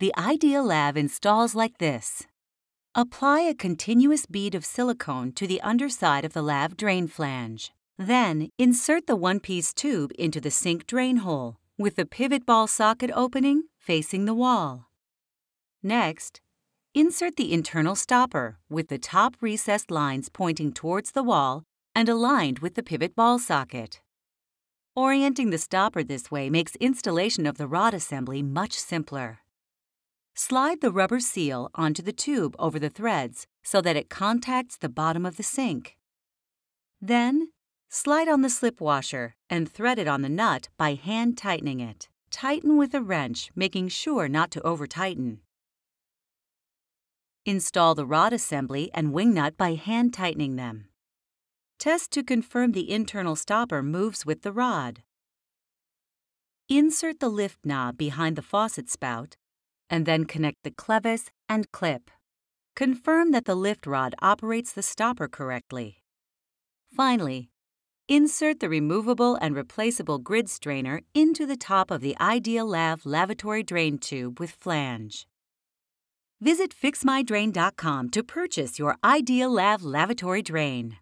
the IdealLav installs like this. Apply a continuous bead of silicone to the underside of the lav drain flange. Then, insert the one-piece tube into the sink drain hole, with the pivot ball socket opening facing the wall. Next, insert the internal stopper with the top recessed lines pointing towards the wall and aligned with the pivot ball socket. Orienting the stopper this way makes installation of the rod assembly much simpler. Slide the rubber seal onto the tube over the threads so that it contacts the bottom of the sink. Then, slide on the slip washer and thread it on the nut by hand tightening it. Tighten with a wrench, making sure not to over-tighten. Install the rod assembly and wing nut by hand tightening them. Test to confirm the internal stopper moves with the rod. Insert the lift knob behind the faucet spout and then connect the clevis and clip. Confirm that the lift rod operates the stopper correctly. Finally, insert the removable and replaceable grid strainer into the top of the Ideal Lav lavatory drain tube with flange. Visit fixmydrain.com to purchase your Ideal Lav lavatory drain.